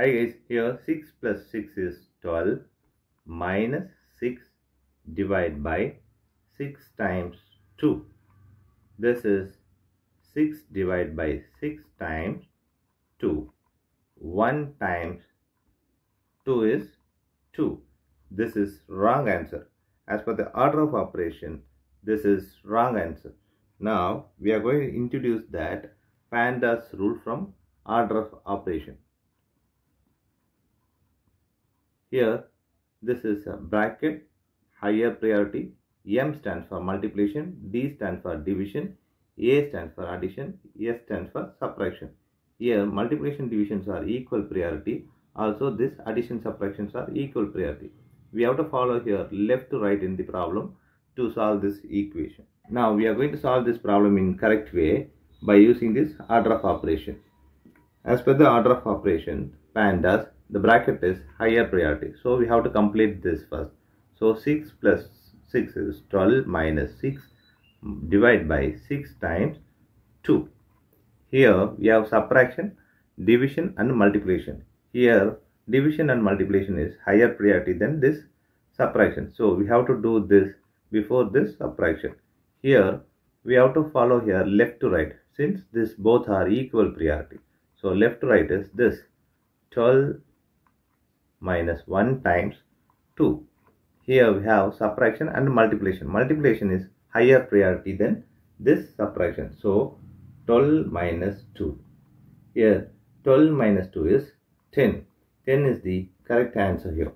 Hi guys, here 6 plus 6 is 12 minus 6 divided by 6 times 2. This is 6 divided by 6 times 2. 1 times 2 is 2. This is wrong answer. As per the order of operation, this is wrong answer. Now we are going to introduce that PEMDAS rule from order of operation. Here, this is a bracket, higher priority. M stands for multiplication, D stands for division, A stands for addition, S stands for subtraction. Here, multiplication divisions are equal priority. Also, this addition subtractions are equal priority. We have to follow here left to right in the problem to solve this equation. Now, we are going to solve this problem in correct way by using this order of operation. As per the order of operation, PEMDAS, the bracket is higher priority. So we have to complete this first. So 6 plus 6 is 12 minus 6 divided by 6 times 2. Here we have subtraction, division and multiplication. Here division and multiplication is higher priority than this subtraction. So we have to do this before this subtraction. Here we have to follow here left to right since this both are equal priority. So left to right is this 12 minus 1 times 2. Here we have subtraction and multiplication. Multiplication is higher priority than this subtraction. So 12 minus 2. Here 12 minus 2 is 10. 10 is the correct answer here.